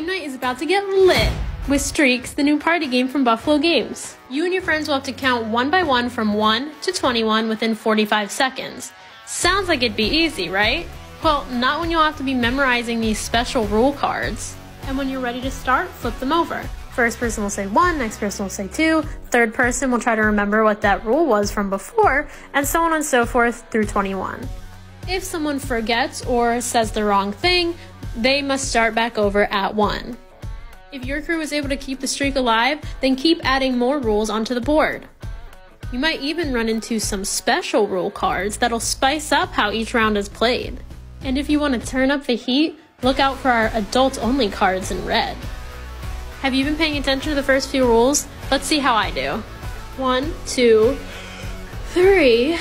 Game night is about to get lit with Streaks, the new party game from Buffalo Games. You and your friends will have to count one by one from 1 to 21 within 45 seconds. Sounds like it'd be easy, right? Well, not when you'll have to be memorizing these special rule cards. And when you're ready to start, flip them over. First person will say 1, next person will say 2, third person will try to remember what that rule was from before, and so on and so forth through 21. If someone forgets or says the wrong thing, they must start back over at 1. If your crew is able to keep the streak alive, then keep adding more rules onto the board. You might even run into some special rule cards that'll spice up how each round is played. And if you want to turn up the heat, look out for our adult only cards in red. Have you been paying attention to the first few rules? Let's see how I do. One, two, three.